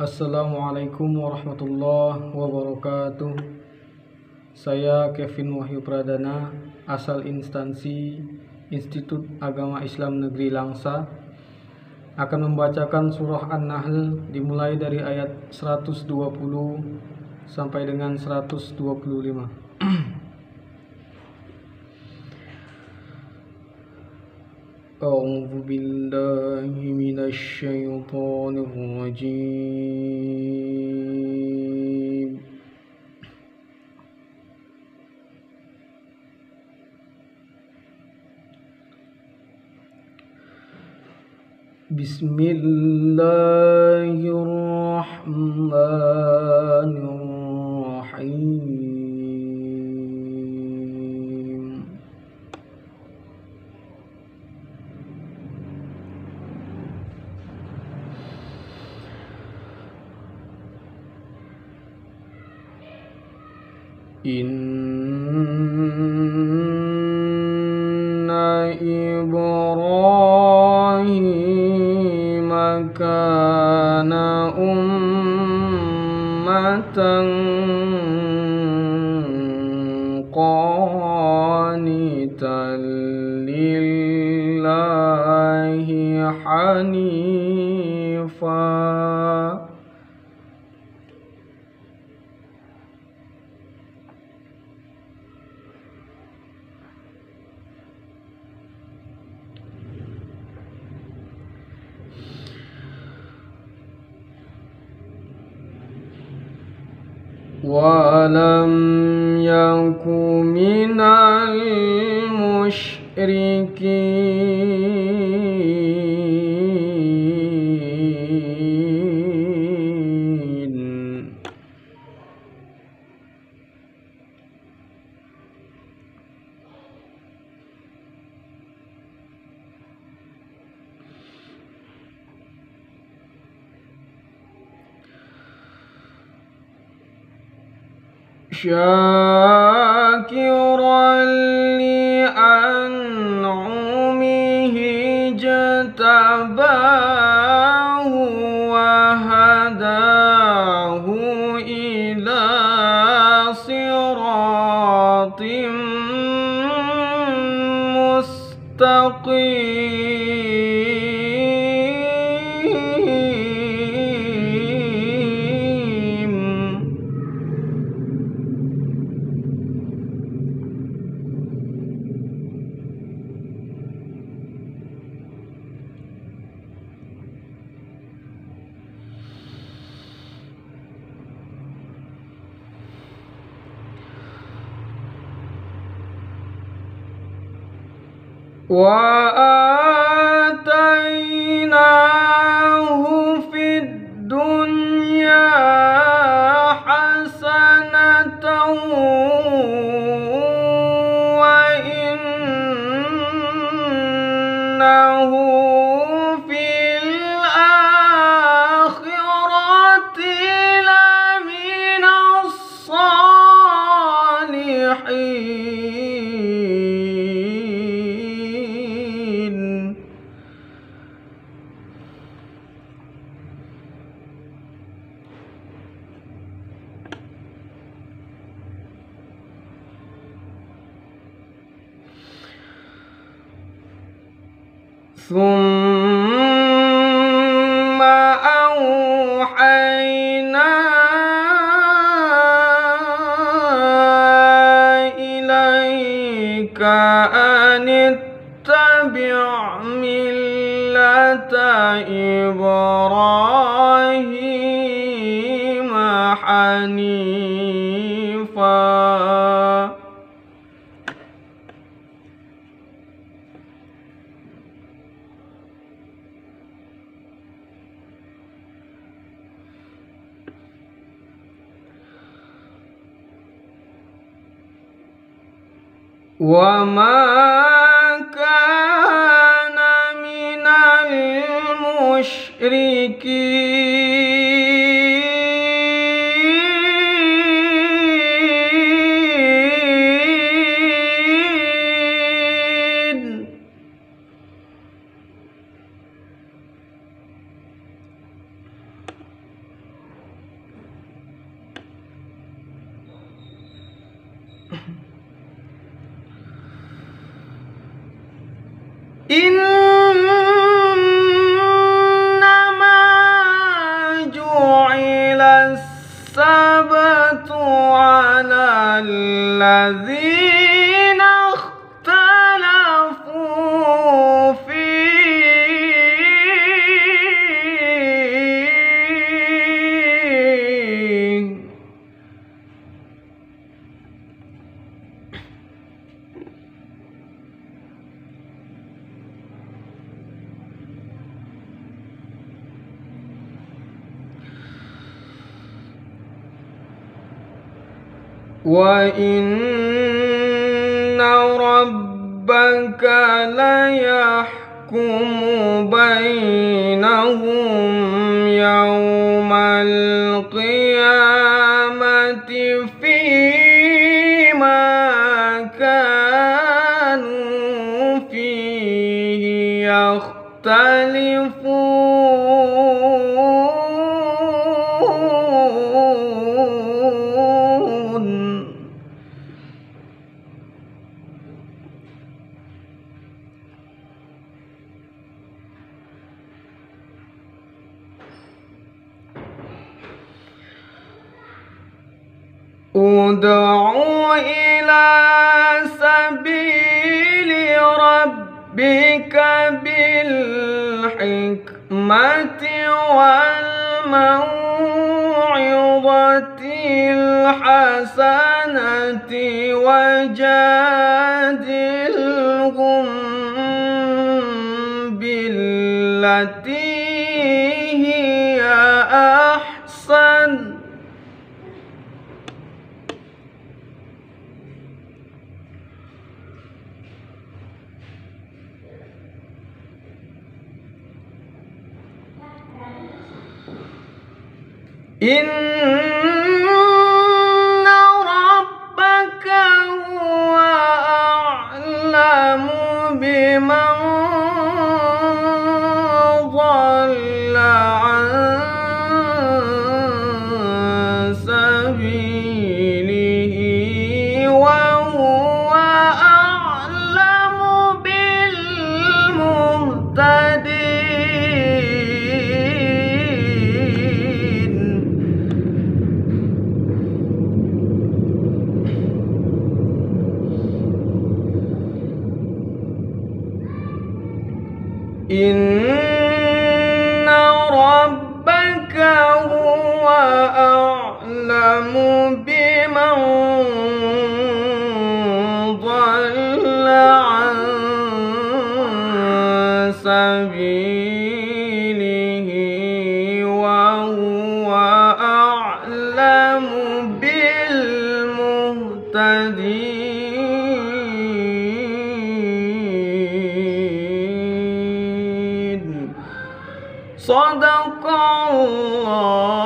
Assalamualaikum warahmatullahi wabarakatuh Saya Kevin Wahyu Pradana Asal instansi Institut Agama Islam Negeri Langsa Akan membacakan surah An-Nahl Dimulai dari ayat 120 Sampai dengan 125 أعوذ بالله من الشيطان الرجيم بسم الله الرحمن الرحيم. إن mm-hmm. ولم يك من المشركين شاكرا لأنعمه اجتباه وهداه إلى صراط مستقيم وآتيناه ثم أوحينا إليك أن اتبع ملة إبراهيم حنيفا. وما كان من المشركين وإن ربك ليحكم بينهم يوم القيامة فيما كانوا فيه يختلفون ادع إلى سبيل ربك بالحكمة والموعظة الحسنة وجادلهم بالتي هي أحسن. إن إن ربك هو أعلم بمن ضل عن سبيله وهو أعلم بالمهتدين صدق الله